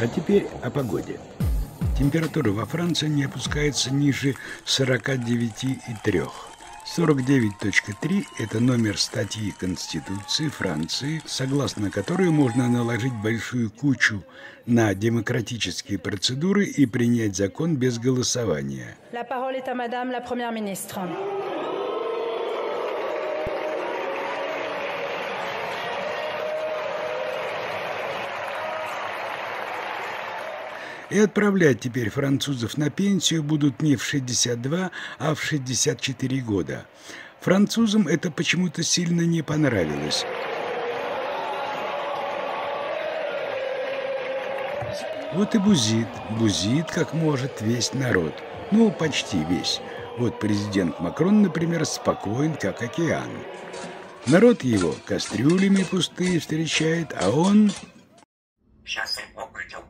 А теперь о погоде. Температура во Франции не опускается ниже 49,3. 49.3 – это номер статьи Конституции Франции, согласно которой можно наложить большую кучу на демократические процедуры и принять закон без голосования. La parole est à madame la première ministre. И отправлять теперь французов на пенсию будут не в 62, а в 64 года. Французам это почему-то сильно не понравилось. Вот и бузит, бузит, как может, весь народ. Ну, почти весь. Вот президент Макрон, например, спокоен, как океан. Народ его кастрюлями пустые встречает, а он... Сейчас его придет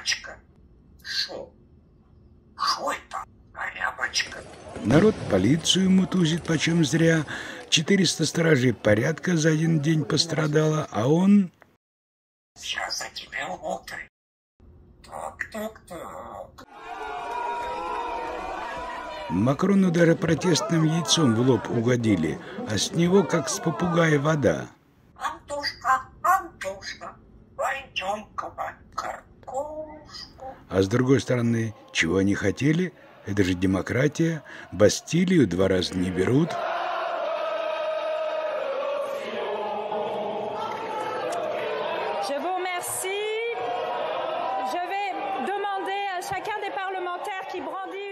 Корябочка. Шо? Шо это? Корябочка. Народ полицию мутузит почем зря. 400 стражей порядка за один день пострадало, а он... Сейчас за тебя внутрь. Макрону даже протестным яйцом в лоб угодили, а с него, как с попугая, вода. Антошка, Антошка, пойдем-ка. А с другой стороны, чего они хотели? Это же демократия. Бастилию два раза не берут. chacun des parlementaires qui brandit